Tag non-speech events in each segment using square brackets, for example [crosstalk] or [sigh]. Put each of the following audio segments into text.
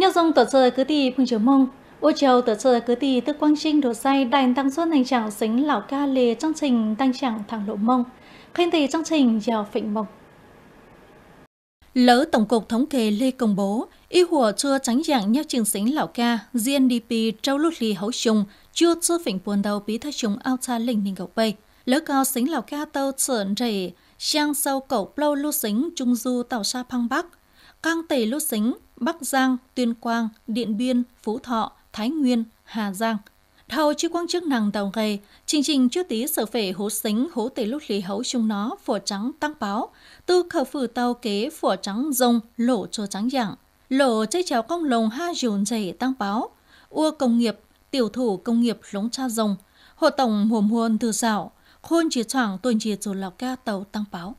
Nhớ dòng tờ chơi cứ tì phương chiều mông, ô chiều tờ chơi cứ tì tức quang trinh đồ say đành tăng suốt hành trạng xính lão ca lề trong trình tăng trạng thẳng lộ mông. Khen tì trong trình giàu phịnh mông. Lỡ Tổng cục Thống kê Lê Công bố, y hùa chưa tránh dạng nhau trường xính lão ca, GNDP trâu lút lì hấu trùng, chưa chưa phỉnh buồn đầu bí thất trùng ao cha linh ninh gọc bay. Lỡ cao xính lão ca tàu sợn rể, sang sâu cậu lâu lưu xính trung du tàu xa phăng bắc, cang tề Lô xính, Bắc Giang, Tuyên Quang, Điện Biên, Phú Thọ, Thái Nguyên, Hà Giang. Thầu chi quang chức năng tàu gầy, trình trình chưa tí sở phể hố xính hố tề lúc lý hấu chung nó phổ trắng tăng báo, tư khờ phử tàu kế phổ trắng rông lỗ cho trắng dạng. Lộ chơi chéo công lồng ha dùn dày tăng báo, ua công nghiệp, tiểu thủ công nghiệp lống cha rồng, hộ tổng mùa muôn từ dạo, khôn chỉ choảng tuần chỉ dù lọc ca tàu tăng báo.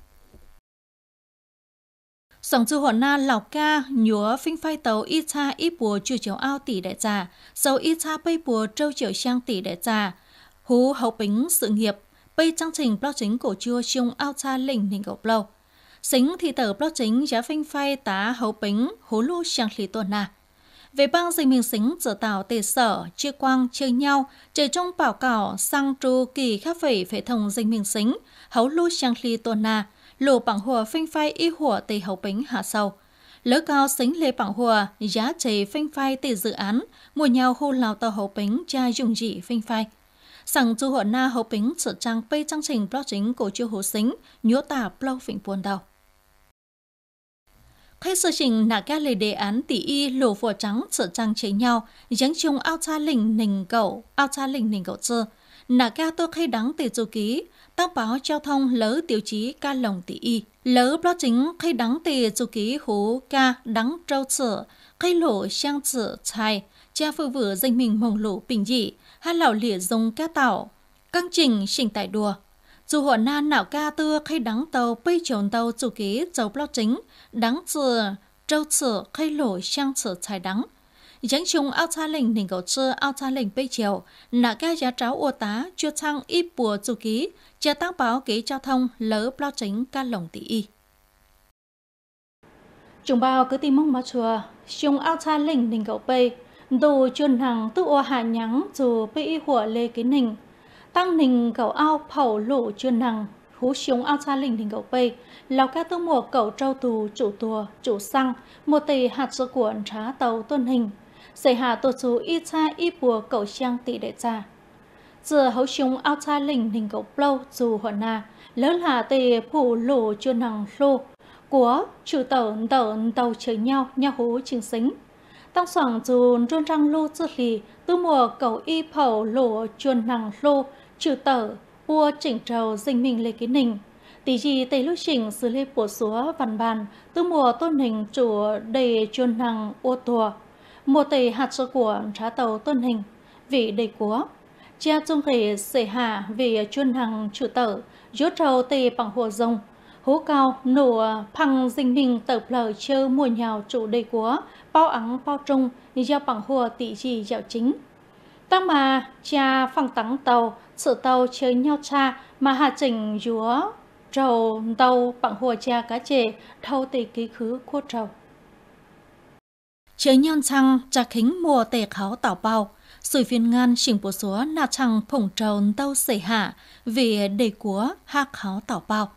Sòng chư hồn na lào ca nhúa phinh phai tàu y cha y bùa chư chiều ao tỷ đại trà, sầu y cha bay bùa trâu chiều sang tỷ đại trà, hú hậu bính sự nghiệp, bay trang trình bao chính cổ chua chung ao cha lình ninh gọc lâu. Xính thì tờ bao chính giá phinh phai tá hậu bính hú lu sang lý tuần na. Về bang dình mình xính giờ tạo tề sở, chia quang, chơi nhau, trời trong bảo cảo, sang tru kỳ khác phẩy phệ thông dình mình xính, hấu lu sang lý tuần na, lù bằng hùa phanh phai y hùa tì hậu bính hạ sâu. Lỡ cao xính lê bằng hùa, giá trị phanh phai tì dự án, mùa nhau hô lào tàu hậu bính cha dùng dị phanh phai. Sẵn du hùa na hậu bính sự trang bê trang trình blog chính của chiêu hồ xính, nhúa tả blog phỉnh buồn đầu. Khách sự trình nạ các lời đề án tỷ y lù phùa trắng sự trang chế nhau, dáng chung ao cha lình nình cậu, ao cha lình nình cậu chơ. Nạ ca tôi khai đắng tỷ dù ký, tác báo giao thông lỡ tiêu chí ca lồng tỷ y. Lỡ blog chính khi đắng tì dù ký hú ca đắng trâu sở, khi lộ sang sở chai, cha phụ vừa danh mình mồng lộ bình dị, hai lão lịa dùng ca tạo, căng trình sinh tại đùa. Dù họ na nạo ca tưa khi đắng tàu bây trồn tàu chủ ký dấu blog chính, đắng chừa trâu sở khi lộ sang sở chai đắng. Giáng chung ao cha lệnh nỉnh cầu chơ ao cha lệnh bây chiều, nạ ca giá tráo ua tá chưa thăng ít bùa chủ ký, cha tăng báo ký giao thông lỡ bao chính ca lồng tỷ y. Chúng bao cứ tìm mong mà chùa, chung ao cha lệnh nỉnh cầu bây, đồ chuyên hàng tự ua hạ nhắng dù bị y lê kế nình Tăng nình cầu ao phẩu lộ chuyên hàng, hú xuống ao cha lệnh đình cầu bây, lào ca tư mùa cầu trâu tù chủ tùa, chủ xăng, một tỷ hạt sữa cuộn trá tàu tuân hình, xảy hạ tổ chú y cha y bùa cầu xiang tỷ đệ cha. Giờ hấu chúng ao cha linh hình cầu lâu dù hồn na, lớn là tề phủ lỗ chưa năng lô, của chủ tàu tàu tàu chơi nhau nhau hú trình xính. Tăng soảng dù rôn răng lô dư lì, tư mùa cầu y phẩu lỗ chuồn năng lô, chủ tàu, bùa chỉnh trầu dinh mình lê ký nình. Tỷ gì tây lưu chỉnh xử lý bổ số văn bàn, tư mùa tôn hình chủ đầy chuồn năng ô tùa một tỷ hạt sơ của trả tàu tuân hình, vị đầy cúa cha trung thể sể hạ vì chuyên hàng chủ tử rút trâu tì bằng hồ rồng. Hú cao nổ phăng dinh mình tập lờ chơ mùa nhào trụ đầy cúa bao ắng, bao trung do bằng hồ tỷ trì dạo chính. Tăng mà cha phăng tắng tàu, sự tàu chơi nhau cha, mà hạ chỉnh dúa trầu tàu bằng hồ cha cá chê, thâu tỷ ký khứ cua trầu chế nhân chăng cha khính mùa tề kháo tảo bao. Sủi phiên ngăn chỉnh bộ số nà chăng phổng trầu tâu xảy hạ, vì đề của hạ kháo tảo bao.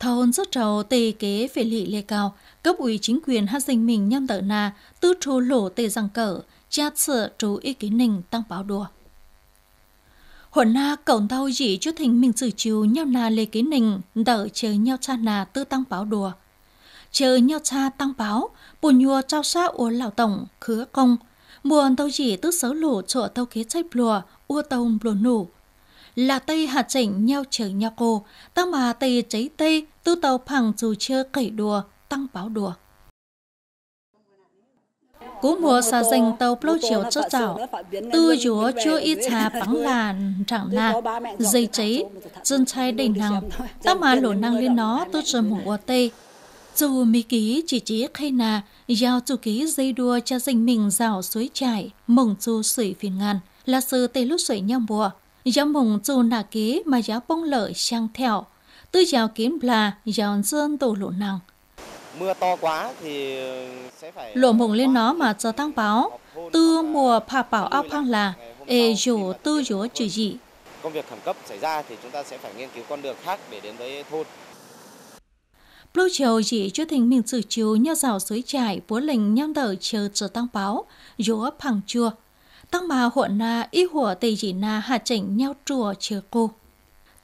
Thôn rất trầu tề kế về lị lê cao, cấp ủy chính quyền hát dinh mình nhâm tợ na tư trù lỗ tề răng cỡ, cha sợ trú ý kiến nình tăng báo đùa. Hồn na cổng tàu dị cho thành mình xử chiều nhau na lê kế nình đợi chờ nhau cha na tư tăng báo đùa chờ nhau cha tăng báo bù nhùa trao xa ua lão tổng khứa công. Buồn tàu chỉ tức xấu lũ chỗ tàu kế chạy lùa ua tàu lùa nụ là tây hạt chỉnh nhau chờ nhau cô tăng mà tây cháy tây tư tàu phẳng dù chưa cẩy đùa tăng báo đùa. Cú mùa xa dành tàu lâu chiều cho chảo tư dúa chưa ít trà bắn [laughs] làn chẳng na dây cháy dân chai đầy năng tăng mà lỗ năng lên nó tôi chờ mùng ua tây dù mi ký chỉ chỉ khay nà, giao chủ ký dây đua cho danh mình rào suối trải, mộng chu sủy phiền ngàn, là sự tê lúc sủy nhau bùa. Giáo mộng chu nà ký mà giáo bông lợi sang theo, tư giáo kiếm là giáo dân tổ lộ năng. mưa to quá thì sẽ phải lộ mùng lên nó mà giờ tăng báo. Tư mùa phà bảo áo phang là ê dù tư dúa trừ gì công việc khẩn cấp xảy ra thì chúng ta sẽ phải nghiên cứu con đường khác để đến với thôn Lúc chiều chỉ cho thành mình sự chiều nhau rào suối trải bố lệnh nhang đợi chờ chờ tăng báo, dúa phẳng chua. Tăng mà huộn na y hùa tây chỉ na hạ chỉnh nhau chùa chờ cô.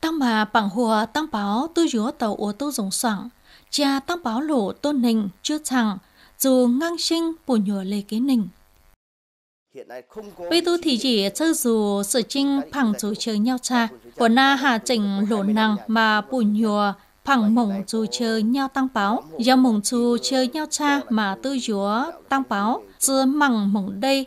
Tăng mà bằng hùa tăng báo tư dúa tàu ô tô dùng soảng, cha tăng báo lộ tôn nình chưa chẳng, dù ngang sinh bù nhùa lê kế nình. Bây tu thì chỉ chơi dù sự trinh phẳng dù chơi nhau cha, của na hạ chỉnh lộ năng mà bù nhùa phẳng mộng dù chơi nhau tăng báo, do mộng dù chơi nhau cha mà tư dúa tăng báo, giữa măng mộng đây.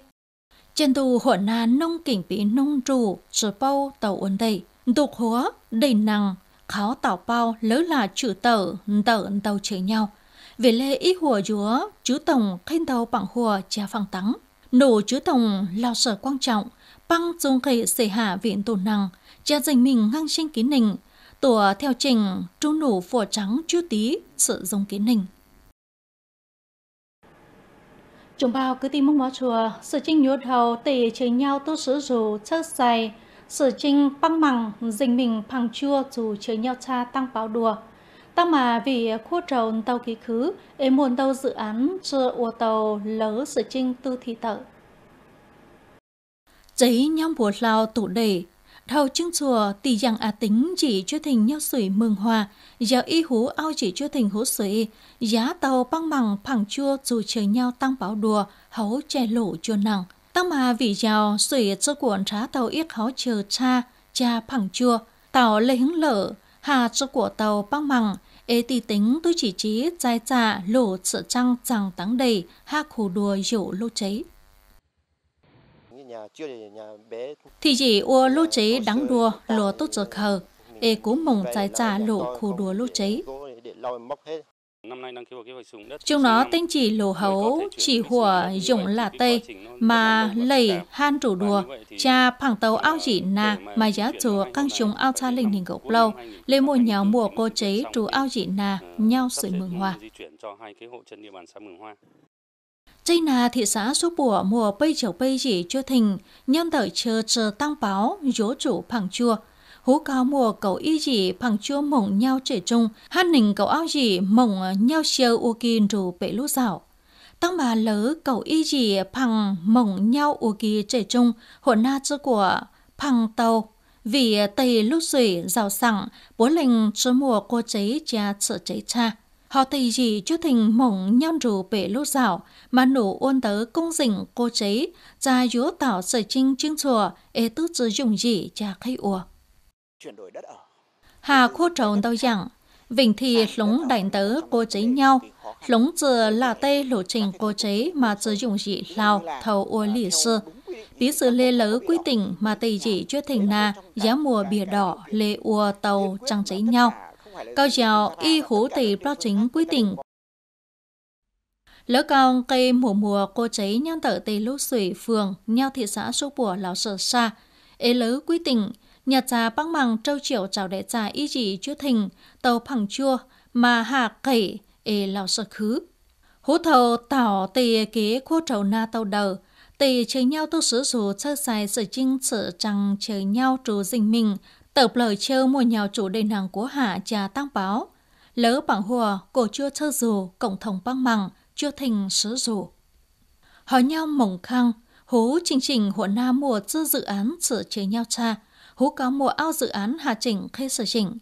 Trên tù hỏa na nông kỉnh bị nông trụ, sử bao tàu ổn đầy, đục húa, đầy năng, kháo tàu bao lỡ là chữ tờ, tờ tàu chơi nhau. Về lê ý hùa dúa, chú tổng khen tàu bằng hùa cha phẳng tắng. Nổ chú tổng lao sở quan trọng, băng dung khẩy xảy hạ viện tổ năng, cha dành mình ngang sinh ký nình, Tùa theo trình trung nổ phổ trắng chú tí sự dùng kiến hình. Chúng bao cứ tìm mong mó chùa, sự trinh nhốt hầu tỉ chơi nhau tu sử dù chất dài, sự trinh băng măng dình mình phẳng chua dù chơi nhau cha tăng báo đùa. Tăng mà vì khu trầu tàu ký khứ, em muốn tàu dự án chưa ua tàu lỡ sự trinh tư thị tợ. Giấy nhong bùa lao tủ đầy, Thầu chương chùa tỷ rằng à tính chỉ cho thình nhau sủi mừng hòa, giờ y hú ao chỉ cho thình hú sủi, giá tàu băng bằng phẳng chua dù trời nhau tăng bảo đùa, hấu che lộ chua nặng. Tăng mà vì giàu sủi cho cuộn trá tàu yết hấu chờ cha, cha phẳng chua, tàu lấy hứng lở, hà cho của tàu băng bằng, ê tỷ tính tôi chỉ trí dài trà lộ sợ trăng rằng tăng đầy, ha khổ đùa dỗ lô cháy. Thì chỉ ua lô chế đắng đùa lúa tốt giờ khờ, ê cú mồng trái trả lộ khu đùa lô chế. Chúng nó tên chỉ lô hấu, chỉ hùa dùng là tây, mà lầy han chủ đùa, cha phẳng tàu ao chỉ na, mà giá chùa căng chúng ao cha linh hình gốc lâu, lê mùa nhau mùa cô chế chủ ao chỉ na, nhau sự mừng hoa. Đây là thị xã số bùa mùa bây chầu bây chỉ chưa thình, nhân đợi chờ chờ tăng báo, dỗ chủ phẳng chua. Hú cao mùa cậu y chỉ phẳng chua mộng nhau trẻ trung, hát nình cậu áo chỉ mộng nhau siêu u kỳ rù bể lũ rào. Tăng bà lỡ cậu y chỉ phẳng mộng nhau u kỳ trẻ trung, hồn na chữ của phẳng tàu. Vì tây lúc sủy rào sẵn, bố lệnh cho mùa cô cháy cha sợ cháy cha. Họ tì gì cho thành mộng nhon rủ bể lô rào, mà nổ ôn tớ công dình cô chế, ra yếu tạo sở trinh chứng chùa, ê tư sử dụng gì cha khay ua. Hà khô trầu đâu rằng, Vịnh thì lúng đánh tớ cô chế nhau, lúng giờ là tây lộ trình cô chế mà sử dụng gì lao thầu ua lì sư. Bí sự lê lỡ quy tình mà tì gì cho thành na, giá mùa bìa đỏ, lê ua tàu trăng chế nhau. Cao giàu y hữu tỷ bao chính quy tình. Lỡ con cây mùa mùa cô cháy nhân tờ tây lúc sủy phường nhau thị xã số bùa lão sở xa. Ê lỡ quy tình, nhà trà băng bằng trâu triệu chào đệ trà y chỉ chúa thình, tàu phẳng chua, mà hạ cẩy, ê lão sở khứ. Hú thầu tảo tì kế khô trầu na tàu đầu, tì chơi nhau tu sử dù chơ xài sự chinh sự chẳng chơi nhau trù dình mình, Tập lời trêu mùa nhào chủ đề nàng của hạ trà tăng báo. Lỡ bằng hùa, cổ chưa thơ dù, băng mằng chưa thành sứ dù. Hỏi nhau mộng khăng, hú trình trình hộ nam mùa dư dự án sửa chế nhau cha, hú có mùa ao dự án hạ chỉnh khê sửa chỉnh.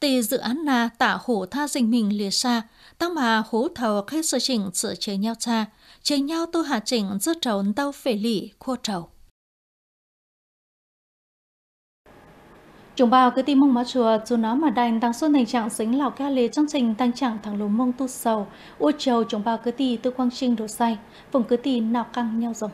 Tì dự án na tạ hổ tha dình mình lìa xa, tăng mà hú thầu khê sửa chỉnh sửa chế nhau cha, chế nhau tu hạ chỉnh dư trầu đau phê lì khô trầu. Chúng bao cứ tìm mong má chùa, dù nó mà đành tăng xuân thành trạng xính lào ca lê trong trình tăng trạng thẳng lù mông tu sầu, u châu chúng bao cứ tì tư quang trinh đồ say, vùng cứ tì nào căng nhau rồi.